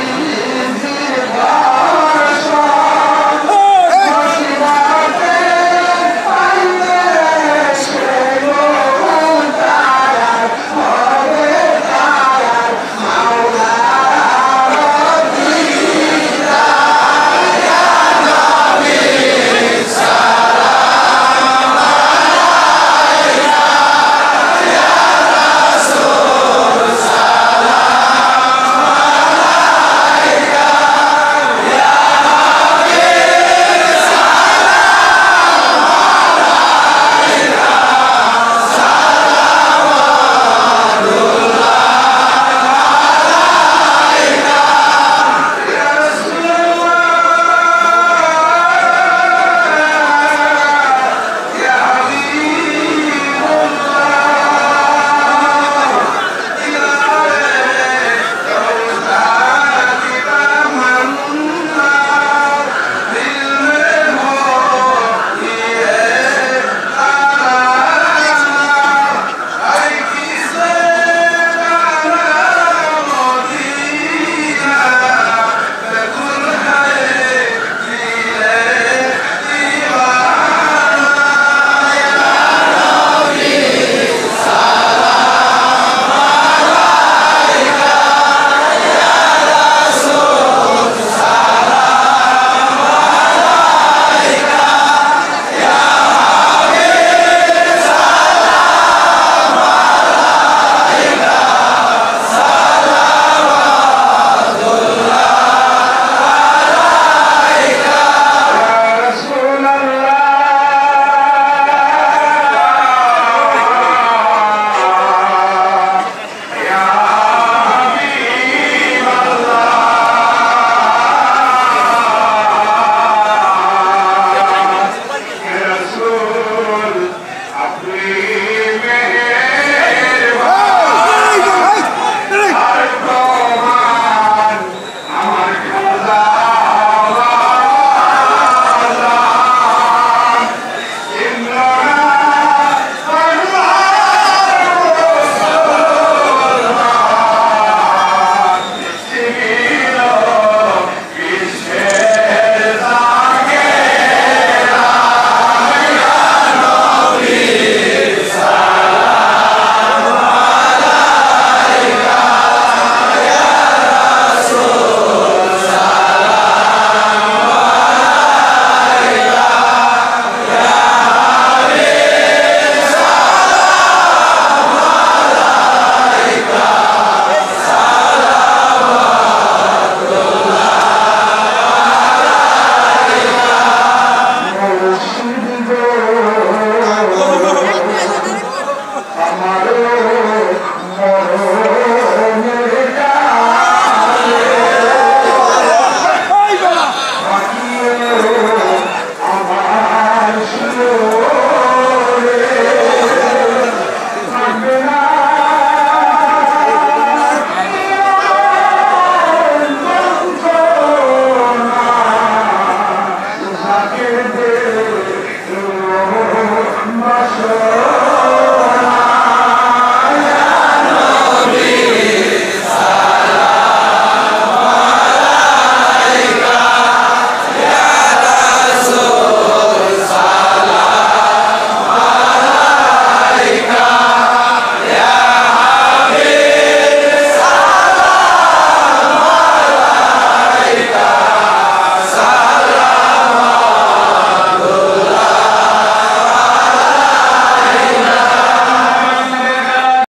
He's here, Lord. 네.